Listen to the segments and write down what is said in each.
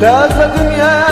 تازة دنيا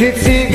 Kiti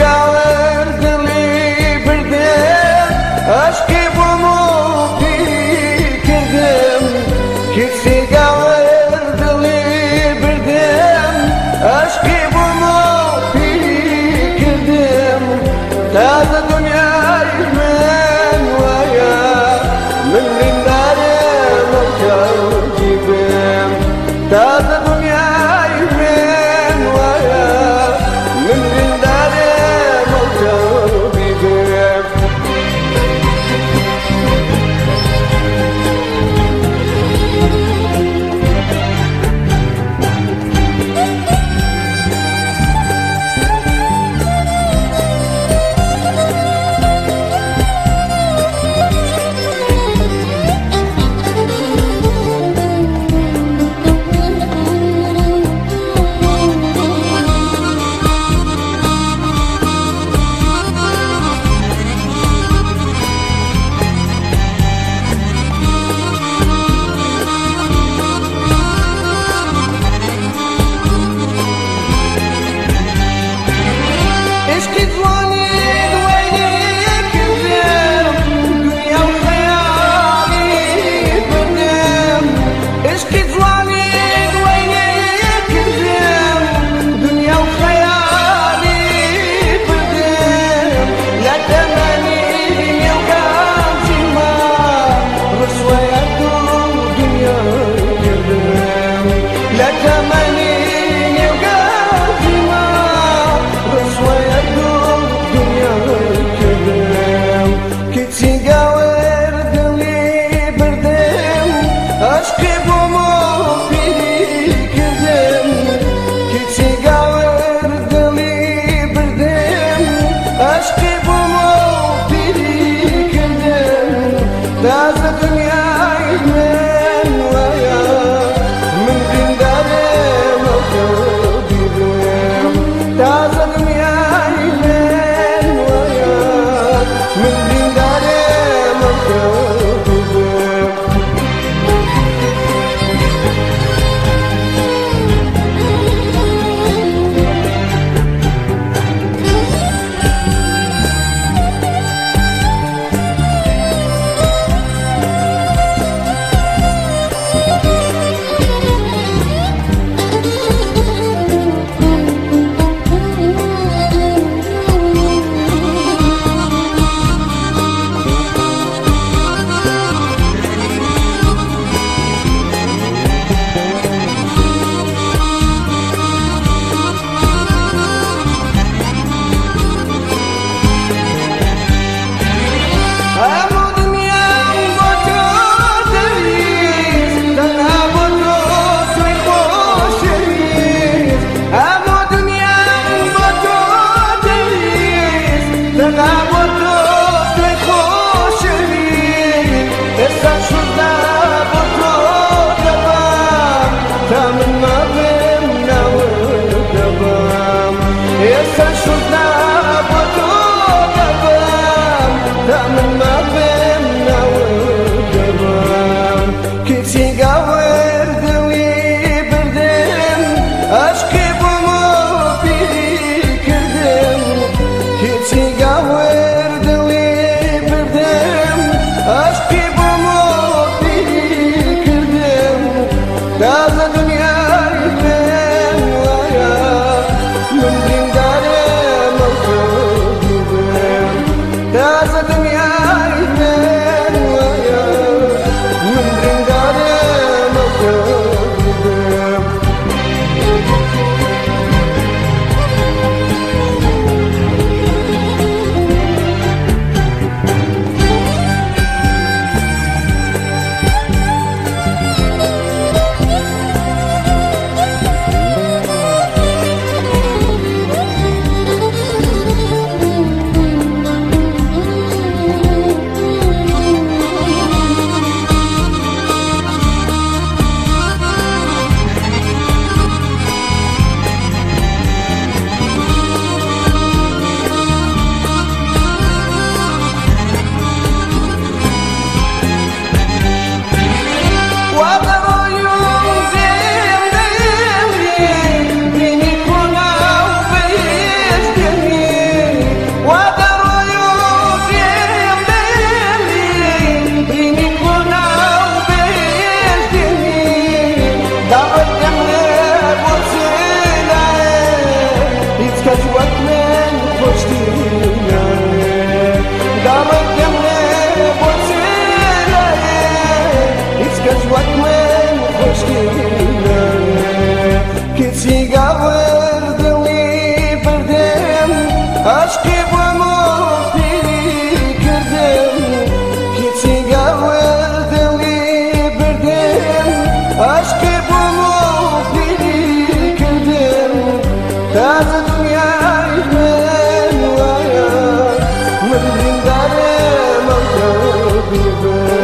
river